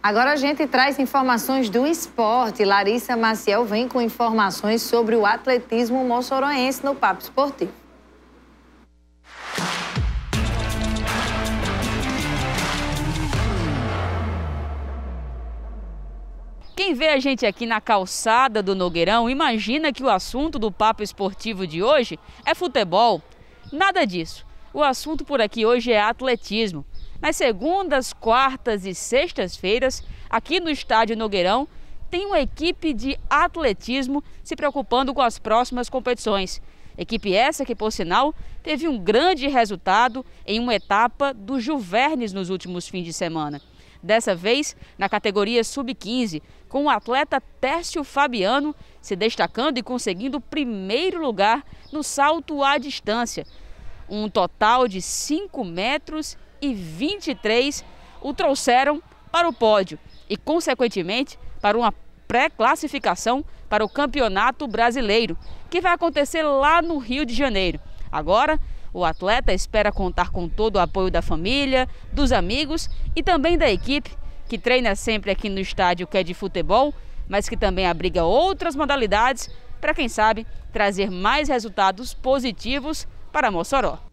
Agora a gente traz informações do esporte. Larissa Maciel vem com informações sobre o atletismo moçoroense no Papo Esportivo. Quem vê a gente aqui na calçada do Nogueirão imagina que o assunto do papo esportivo de hoje é futebol. Nada disso. O assunto por aqui hoje é atletismo. Nas segundas, quartas e sextas-feiras, aqui no estádio Nogueirão, tem uma equipe de atletismo se preocupando com as próximas competições. Equipe essa que, por sinal, teve um grande resultado em uma etapa do Juvernes nos últimos fins de semana. Dessa vez, na categoria sub-15, com o atleta Tércio Fabiano se destacando e conseguindo o primeiro lugar no salto à distância. Um total de 5 metros e 23 o trouxeram para o pódio e, consequentemente, para uma pré-classificação para o Campeonato Brasileiro, que vai acontecer lá no Rio de Janeiro. Agora, o atleta espera contar com todo o apoio da família, dos amigos e também da equipe, que treina sempre aqui no estádio que é de futebol, mas que também abriga outras modalidades para, quem sabe, trazer mais resultados positivos para Mossoró.